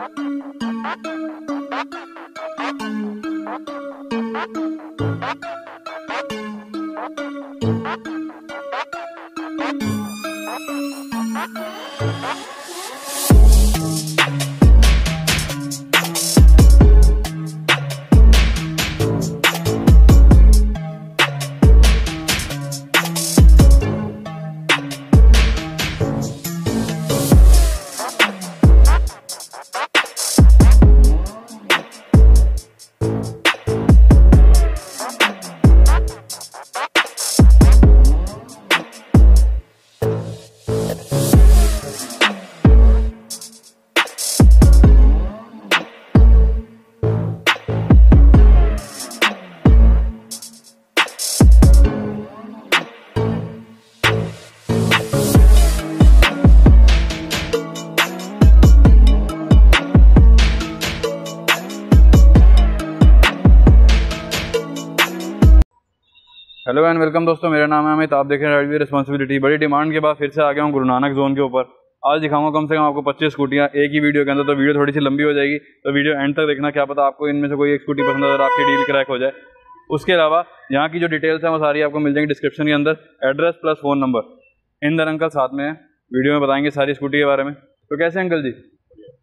Thank you. Hello and welcome दोस्तों, मेरा नाम है अमित। आप देख रहे हैं रेडवी रिस्पॉन्सिबिलिटी बड़ी डिमांड के बाद फिर से आ गया हूँ गुरु नानक जोन के ऊपर। आज दिखाऊँगा कम से कम आपको 25 स्कूटियाँ एक ही वीडियो के अंदर। तो वीडियो थोड़ी सी लंबी हो जाएगी। तो वीडियो एंड तक देखना, क्या पता आपको इनमें से कोई एक स्कूटी पसंद अगर आपकी डील क्रैक हो जाए। उसके अलावा, यहाँ की जो डिटेल्स हैं, वो सारी आपको मिल जाएँगी डिस्क्रिप्शन के अंदर। Address plus phone number Inder uncle साथ में है। वीडियो में बताएँगे सारी स्कूटी के बारे में। तो कैसे अंकल जी?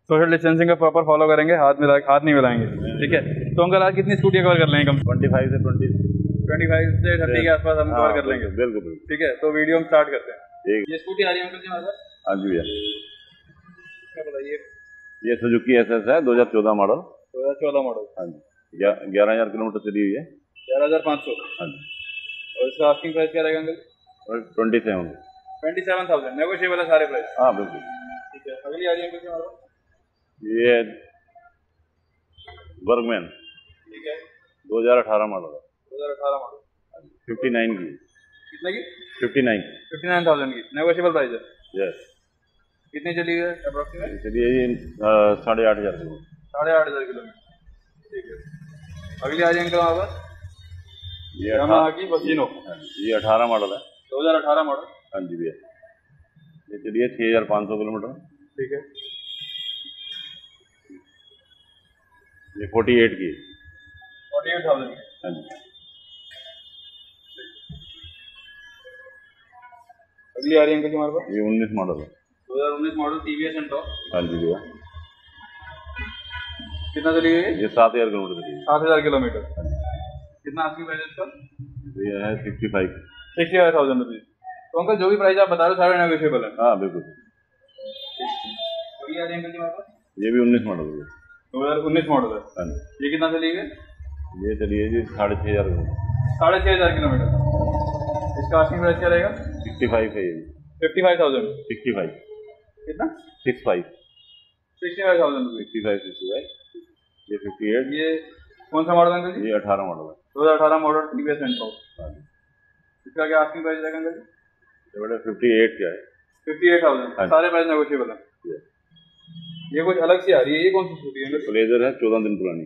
सोशल डिस्टेंसिंग का प्रॉपर फॉलो करेंगे। हाथ मिला, हाथ नहीं मिलाएँगे। ठीक है? तो अंकल आज कितनी स्कूटियाँ कवर कर लेंगे कम ट्वेंटी फाइव से ट्वेंटी ट्वेंटी फाइव से थर्टी के आसपास हम कवर कर लेंगे। बिल्कुल बिल्कुल ठीक है तो वीडियो हम स्टार्ट करते हैं। ठीक। ये स्कूटी आ रही है अंकल जी हमारे पास? हाँ जी भैया। क्या बताइए ये? सुजुकी एस एस है दो हज़ार चौदह मॉडल दो हज़ार चौदह मॉडल हाँ जी। ग्यारह हज़ार किलोमीटर चली हुई है। ग्यारह हज़ार पाँच सौ। हाँ जी। और इसका आस्किंग प्राइस क्या रहेगा uncle twenty seven twenty seven thousand negotiable है सारे प्राइस हाँ बिल्कुल। ठीक है अगली आ रही है अंकल जी हमारे पास। ये वर्गमैन ठीक है। दो हज़ार अठारह मॉडल है। अठारह मॉडल फिफ्टी नाइन की। कितने की? Fifty nine fifty nine thousand की। नेगोशिएबल प्राइस है। यस कितनी चली है अप्रोक्सीमेट चलिए ये साढ़े आठ हज़ार किलोमीटर साढ़े आठ हज़ार किलोमीटर ठीक है। अगली आ है अंकल हमारे पास ये यामाहा की बसिनो ये अठारह मॉडल है। दो हज़ार अठारह मॉडल। हाँ जी भैया। ये चलिए छः हज़ार पाँच सौ किलोमीटर। ठीक है। ये फोर्टी एट की। फोर्टी एट थाउज़ेंड हाँ जी। अगली आ रही है अंकल जी हमारे पास? ये उन्नीस मॉडल है। दो हज़ार उन्नीस मॉडल टी वी एस हाँ जी भैया। कितना चली गई ये सात हज़ार किलोमीटर चली सात हज़ार किलोमीटर। कितना आस्किंग प्राइस इसका? तो ये है sixty five sixty five thousand rupees तो अंकल जो भी प्राइस आप बता रहे हो सारे नेगोशिएबल है। हाँ बिल्कुल। अगली आ रही है अंकल जी हमारे पास? ये भी उन्नीस मॉडल है। दो हज़ार उन्नीस मॉडल है। हाँ जी। ये कितना चली गई ये चलिए जी साढ़े छः हज़ार। साढ़े छः हज़ार किलोमीटर। इसका आस्किंग प्राइस क्या रहेगा? सिक्सटी फाइव है ये fifty five thousand sixty five कितना? Six five sixty five thousand sixty five sixty five ये फिफ्टी एट ये कौन सा मॉडल अंकल जी? ये अठारह मॉडल है। दो हज़ार अठारह model T V S Ntorq हाँ इसका क्या आस्किंग प्राइस रहेगा अंकल जी? बेटा फिफ्टी एट क्या है? Fifty eight thousand. सारे प्राइस नेगोशिएबल है। ये ये कुछ अलग सी आ रही है। ये कौन सी स्कूटी है है चौदह दिन पुरानी।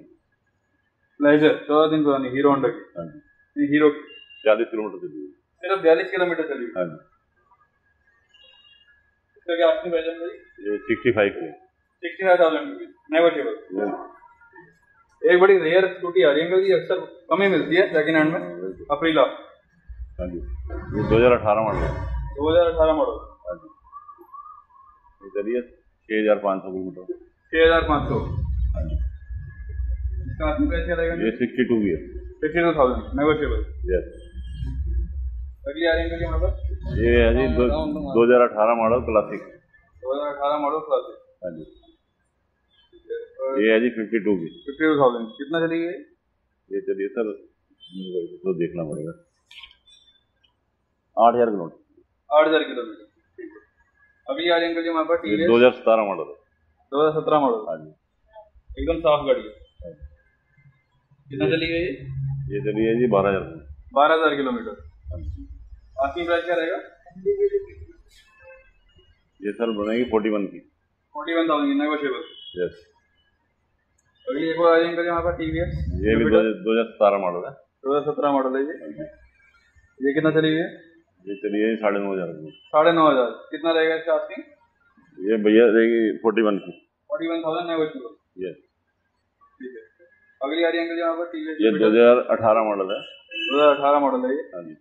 लेजर चौदह दिन पुरानी हीरो होंडा की। हाँ हीरो चालीस किलोमीटर चली हुई सिर्फ़ बयालीस किलोमीटर चली हाँ जी। इसका क्या है ये सिक्सटी फाइव की। सिक्सटी फाइव थाउज़ेंड एक बड़ी रेयर स्कूटी आ रही है जी अक्सर कम ही मिलती है सेकंड हैंड में। अप्रीला हाँ जी। ये दो हज़ार अठारह मॉडल दो हज़ार अठारह मॉडल हाँ जी। ये चलिए छः हज़ार पाँच सौ किलोमीटर। छः हज़ार पाँच सौ। हाँ जी। इसका रहेगा ये सिक्सटी टू की है। Fifty two thousand negotiable yes अगली आ रही है हमारे पास ये है जी दो दो हज़ार अठारह मॉडल क्लासिक दो हज़ार अठारह मॉडल क्लासिक हाँ जी। ये है जी फिफ्टी टू की। फिफ्टी टू थाउज़ेंड कितना चली गई ये चलिए सर तो देखना पड़ेगा। आठ हज़ार किलोमीटर। आठ हज़ार किलोमीटर। अभी आ रही है अंकल जी हमारे पास दो हज़ार सतारह मॉडल दो हज़ार सत्रह मॉडल हाँ जी। एकदम साफ़ गाड़ी है। कितना चली गई ये? ये चलिए जी बारह हज़ार। किलोमीटर बारह हज़ार किलोमीटर। हाँ आस्किंग प्राइस क्या रहेगा? ये सर बनेगी फोर्टी वन की forty one thousand negotiable yes अगली एक और आ रही है अंकल जी हमारे पास टी वी एस ये भी दो दो हज़ार सतारह मॉडल है। दो हज़ार सत्रह मॉडल है ये। हाँ ये कितना चली है? ये चलिए साढ़े नौ हज़ार की। साढ़े नौ हज़ार। कितना रहेगा इसका आस्किंग ये भैया रहेगी फोर्टी वन की। फोर्टी वन थाउज़ेंड नेगोशियबल ये ठीक है। अगली आ रही है यहाँ पर टी ये दो हज़ार अठारह मॉडल है। दो हज़ार अठारह मॉडल है ये। हाँ जी।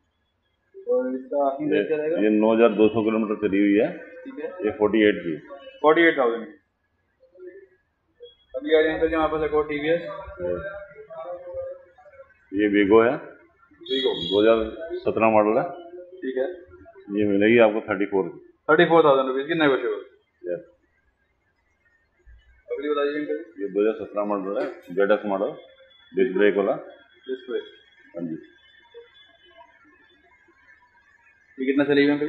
इसका ये क्या रहेगा ये नौ हज़ार दो सौ किलोमीटर चली हुई है। ठीक है। ये फोर्टी एट की फोर्टी एट थाउज़ेंड। अगली आ रही है अंकल जी एक और टी वी एस ये वीगो है। दो हज़ार सत्रह मॉडल है। ठीक है। ये मिलेगी आपको थर्टी फोर की थर्टी फोर थाउज़ेंड रुपीज़ की नेगोशियबल. अगली बताइए ये दो हज़ार सत्रह मॉडल है। जेड मॉडल डिस्क ब्रेक वाला। डिस्प्ले हाँ जी। ये कितना चलेगी जी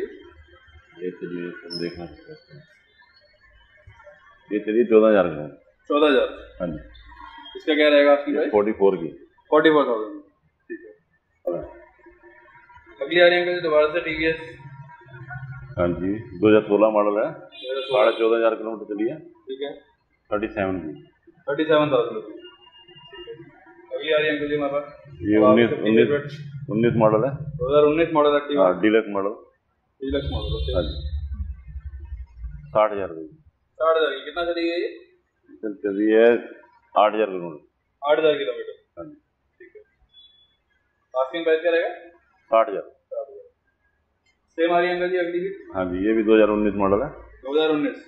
ये चलिए तुम देखना सकते हैं। ये चलिए चौदह हज़ार का है। चौदह हज़ार? हाँ जी। इसका क्या रहेगा आपकी प्राइस फोर्टी फोर की। फोर्टी फोर थाउज़ेंड ठीक है। अगली आ रही है जी दोबारा से टी वी एस हाँ जी दो हज़ार सोलह मॉडल है। साढ़े चौदह हज़ार किलोमीटर चली है। ठीक है। थर्टी सेवन की थर्टी सेवन थाउज़ेंड अगली आ रही है अंकल जी हमारे पास। ये उन्नीस उन्नीस उन्नीस मॉडल है। दो हज़ार उन्नीस मॉडल एक्टिवा हाँ। डीलक्स मॉडल डीलक्स मॉडल हाँ जी। साठ हज़ार रुपये। साठ हज़ार की कितना चली गई ये? चल है आठ हज़ार किलोमीटर आठ हज़ार किलोमीटर। हाँ जी। ठीक है। आस्किंग प्राइस क्या रहेगा? साठ हज़ार। सेम आ रही है अंकल जी अगली भी? हाँ जी ये भी दो हज़ार उन्नीस मॉडल है। दो हज़ार उन्नीस।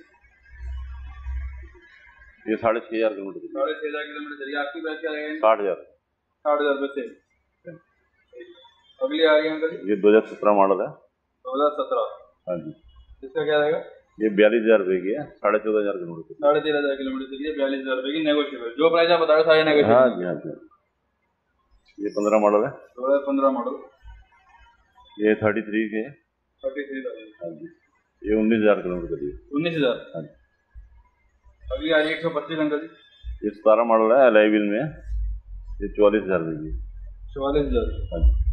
ये साढ़े छः हज़ार किलोमीटर। साढ़े छह हज़ार किलोमीटर चलिए आपकी प्राइस क्या रहेगा? साठ हज़ार। साठ हज़ार रुपये सेम अगली आ रही है अंकल ये दो हज़ार सत्रह मॉडल है। दो हज़ार सत्रह। हाँ जी। इसका क्या रहेगा? ये बयालीस हज़ार रुपये की है साढ़े चौदह हज़ार किलोमीटर साढ़े तेरह हज़ार किलोमीटर चलिए बयालीस हज़ार रुपये की नेगोशियबल जो प्राइस आप बता रहे हो सारे हाँ जी हाँ जी। ये पंद्रह मॉडल है। दो हज़ार पंद्रह मॉडल ये थर्टी थ्री के थर्टी थ्री हाँ जी। ये उन्नीस हज़ार किलोमीटर चली है उन्नीस हज़ार? हाँ जी। अगली आ रही है एक सौ पच्चीस अंकल जी। ये सतारह मॉडल है एल में। ये चौवालीस हज़ार रुपये की चौवालीस हज़ार। हाँ जी।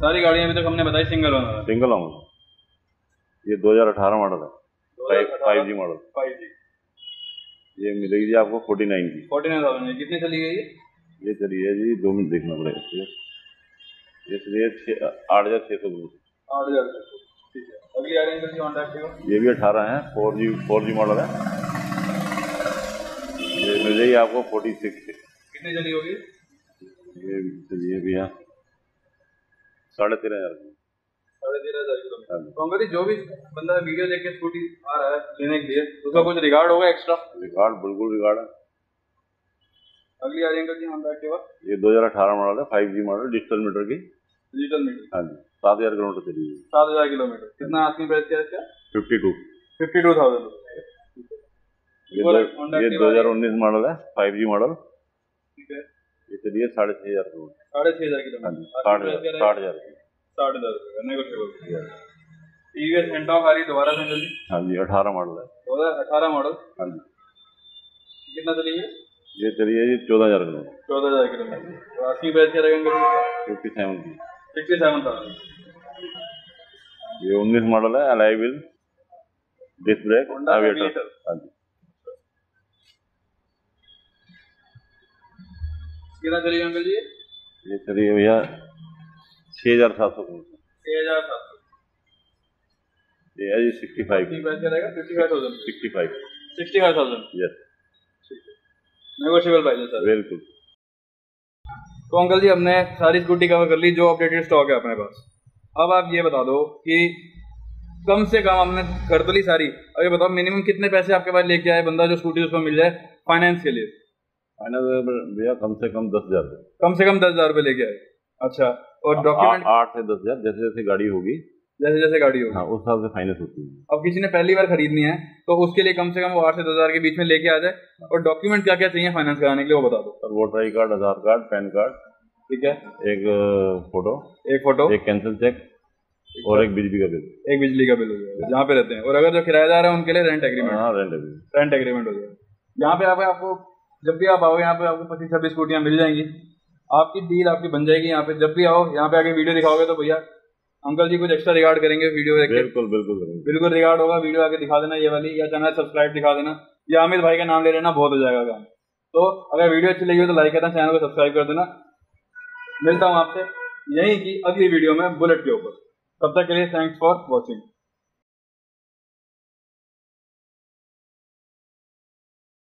सारी गाड़ियाँ अभी तक हमने बताई सिंगल ओनर सिंगल हूँ ये दो हज़ार अठारह मॉडल है। Five G model five G ये मिलेगी जी आपको फोर्टी नाइन की फोर्टी नाइन थाउज़ेंड कितनी चली गई है ये चली है जी दो मिनट देखना पड़ेगा। ये चलिए छः आठ हज़ार छः सौ आठ हज़ार ठीक है। अगली आ रही है ये भी अठारह है four G four G model है। ये मिल जाएगी आपको फोर्टी सिक्स कितनी चली होगी? ये चलिए भैया। साढ़े तेरह हज़ार साढ़े तेरह हज़ार किलोमीटर हाँ तो अंकल जो भी बंदा वीडियो देख के स्कूटी आ रहा है लेने के लिए उसका कुछ रिगार्ड होगा एक्स्ट्रा रिकॉर्ड बिल्कुल रिकॉर्ड है। अगली आ रही है अंकल जी होंडा एक्टिवा ये दो हज़ार अठारह मॉडल है five G model digital meter की। डिजिटल मीटर हाँ जी सात हज़ार किलोमीटर चली हुई सात हज़ार किलोमीटर। कितना आस्किंग प्राइस क्या है इसका? Fifty two fifty two thousand ये दो- हज़ार उन्नीस मॉडल है फाइव जी मॉडल ठीक है। ये चलिए साढ़े छः हज़ार किलोमीटर। साढ़े छह हज़ार किलोमीटर साठ हज़ार साठ हज़ार साठ हज़ार नेगोशियबल टीवीएस सेंटॉक आ रही दोबारा से अंकल जी हाँ जी अठारह मॉडल है। दो हज़ार अठारह मॉडल हाँ जी। कितना चली है ये चलिए जी चौदह हज़ार किलोमीटर चौदह हज़ार किलोमीटर आस्किंग प्राइस क्या रहेगा फिफ्टी सेवन की। सिक्सटी सेवन थाउज़ेंड ये उन्नीस मॉडल है alloy wheel disc brake Aviator हाँ जी। कितना चली अंकल जी? ये चलिए भैया छः हज़ार सात सौ छह हज़ार सात सौ। ये है जी सिक्सटी फाइव आस्किंग प्राइस क्या रहेगा fifty five thousand sixty five sixty five thousand yes negotiable price sir बिल्कुल। तो अंकल जी हमने सारी स्कूटी कवर कर ली जो अपडेटेड स्टॉक है अपने पास। अब आप ये बता दो कि कम से कम हमने कर तो ली सारी। अब ये बताओ मिनिमम कितने पैसे आपके पास लेके आए बंदा जो स्कूटी उसमें मिल जाए फाइनेंस के लिए? फाइनल भैया कम से कम दस हज़ार कम से कम दस हज़ार रुपये लेके आए। अच्छा और डॉक्यूमेंट आठ से दस हज़ार जैसे जैसे गाड़ी होगी। जैसे जैसे गाड़ी होगी। हाँ उस हिसाब से फाइनेंस होती है। अब किसी ने पहली बार खरीदनी है तो उसके लिए कम से कम वो आठ से दस हज़ार के बीच में लेके आ जाए। और डॉक्यूमेंट क्या क्या चाहिए फाइनेंस कराने के लिए वो बता दो। Sir voter I card Aadhaar card PAN card ठीक है। एक फ़ोटो एक फ़ोटो एक कैंसिल चेक और एक बिजली का बिल एक बिजली का बिल हो जाएगा जहाँ पे रहते हैं। और अगर जो किराएदार है उनके लिए rent agreement rent bill rent agreement हो जाएगा। यहाँ पे आपको जब भी आप आओ यहाँ पे आपको पच्चीस छब्बीस स्कूटियाँ मिल जाएँगी। आपकी डील आपकी बन जाएगी यहाँ पे। जब भी आओ यहाँ पे आके वीडियो दिखाओगे तो भैया अंकल जी कुछ एक्स्ट्रा रिगार्ड करेंगे वीडियो बिल्कुल बिल्कुल बिल्कुल। रिगार्ड होगा वीडियो आके दिखा देना ये वाली या चैनल सब्सक्राइब दिखा देना। या अमित भाई का नाम ले लेना बहुत हो जाएगा काम। तो अगर वीडियो अच्छी लगी हो तो लाइक करना चैनल को सब्सक्राइब कर देना। मिलता हूँ आपसे यहीं की अगली वीडियो में बुलेट के ऊपर। तब तक के लिए थैंक्स फॉर वॉचिंग